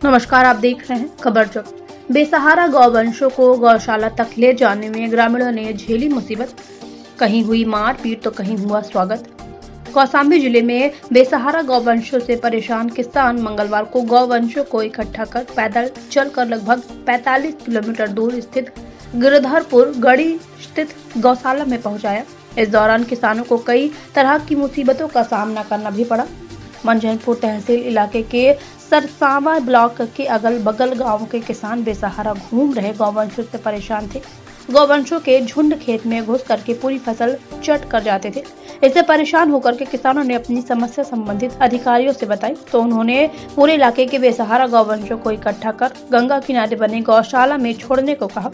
नमस्कार, आप देख रहे हैं खबर जब। बेसहारा गौवंशों को गौशाला तक ले जाने में ग्रामीणों ने झेली मुसीबत। कहीं हुई मार पीट तो कहीं हुआ स्वागत। कौसाम्बी ज़िले में बेसहारा गौवंशों से परेशान किसान मंगलवार को गौवंशों को इकट्ठा कर पैदल चलकर लगभग 45 किलोमीटर दूर स्थित गिरधरपुर गढ़ी स्थित गौशाला में पहुँचाया। इस दौरान किसानों को कई तरह की मुसीबतों का सामना करना भी पड़ा। मंझनपुर तहसील इलाके के सरसावा ब्लॉक के अगल बगल गाँव के किसान बेसहारा घूम रहे गौवंशों से परेशान थे। गौवंशों के झुंड खेत में घुस करके पूरी फ़सल चट कर जाते थे। इससे परेशान होकर के किसानों ने अपनी समस्या संबंधित अधिकारियों से बताई तो उन्होंने पूरे इलाके के बेसहारा गौवंशों को इकट्ठा कर गंगा किनारे बने गौशाला में छोड़ने को कहा।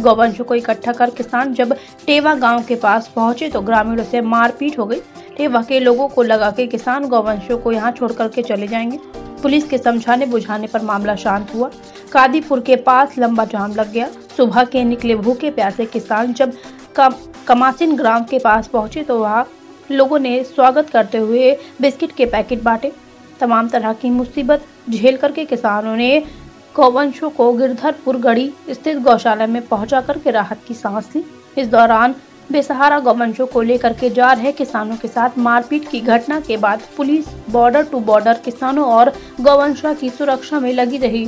गौवंशों को इकट्ठा कर किसान जब टेवा गाँव के पास पहुँचे तो ग्रामीणों से मारपीट हो गई। टेवा के लोगों को लगा के किसान गौवंशों को यहाँ छोड़ करके चले जाएँगे। पुलिस के समझाने बुझाने पर मामला शांत हुआ। कादीपुर के पास लंबा जाम लग गया। सुबह के निकले भूखे प्यासे किसान जब कम, कमासिन ग्राम के पास पहुँचे तो वहाँ लोगों ने स्वागत करते हुए बिस्किट के पैकेट बांटे। तमाम तरह की मुसीबत झेल करके किसानों ने गौवंशों को गिरधरपुर गढ़ी स्थित गौशाला में पहुँचा करके राहत की सांस ली। इस दौरान बेसहारा गौवंशों को लेकर के जा रहे किसानों के साथ मारपीट की घटना के बाद पुलिस बॉर्डर टू बॉर्डर किसानों और गौवंशा की सुरक्षा में लगी रही।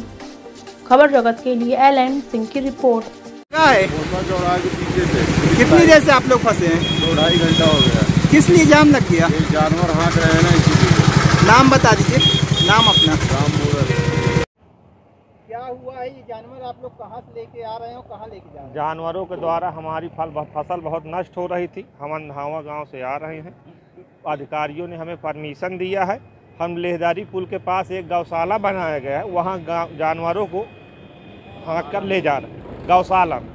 खबर जगत के लिए एल एन सिंह की रिपोर्ट। क्या है? मोटा चौराहे के पीछे से कितनी देर से आप लोग फंसे हैं? दो ढाई घंटा हो गया। किस लिए जाम लग गया? जानवर हाँक रहे हैं ना नाम बता दीजिए। नाम अपना। राम मूरत क्या हुआ है? ये जानवर आप लोग कहाँ से लेके आ रहे हो? कहाँ लेके जा रहे हैं? जानवरों के द्वारा हमारी फल फ़सल बहुत नष्ट हो रही थी। हम अंधावा गाँव से आ रहे हैं। अधिकारियों ने हमें परमिशन दिया है। हम लेहदारी पुल के पास एक गौशाला बनाया गया है। वहाँ जानवरों को हाँक कर ले जा रहे हैं। गौशाला में।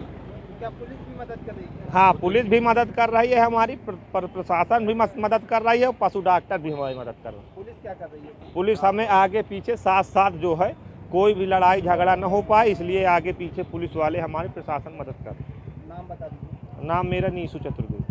क्या पुलिस भी मदद कर रही है? हाँ पुलिस भी मदद कर रही है हमारी। प्र- प्र- प्रशासन भी मदद कर रही है और पशु डॉक्टर भी हमारी मदद कर रहे हैं। पुलिस क्या कर रही है? पुलिस हमें आगे पीछे साथ साथ जो है कोई भी लड़ाई झगड़ा न हो पाए इसलिए आगे पीछे पुलिस वाले हमारे प्रशासन मदद कर नाम बता दीजिए। नाम मेरा नीशु चतुर्वेदी।